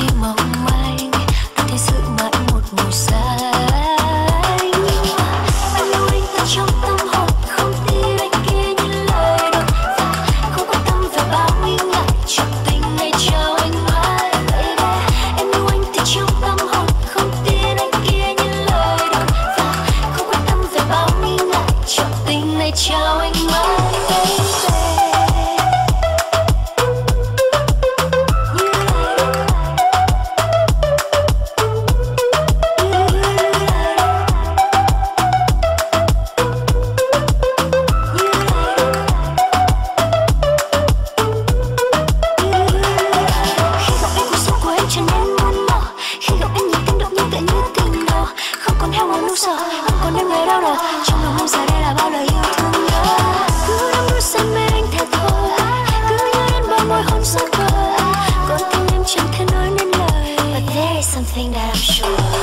rất chi mong manh đôi thế sự mãi một màu xanh sợ. Không còn em ngày đau đầu, Trong lòng không xa đây là bao lời yêu thương nhớ. Cứ đắm đuối say mê anh thật thôi. Cứ nhớ đến bao môi hôn giấc mơ Còn tim em chẳng thể nói nên lời. But there is something that